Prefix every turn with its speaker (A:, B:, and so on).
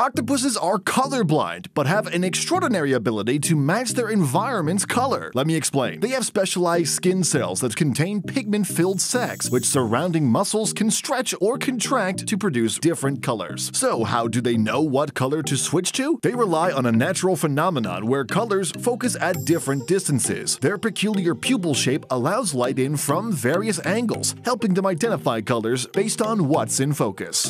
A: Octopuses are colorblind, but have an extraordinary ability to match their environment's color. Let me explain. They have specialized skin cells that contain pigment-filled sacs, which surrounding muscles can stretch or contract to produce different colors. So how do they know what color to switch to? They rely on a natural phenomenon where colors focus at different distances. Their peculiar pupil shape allows light in from various angles, helping them identify colors based on what's in focus.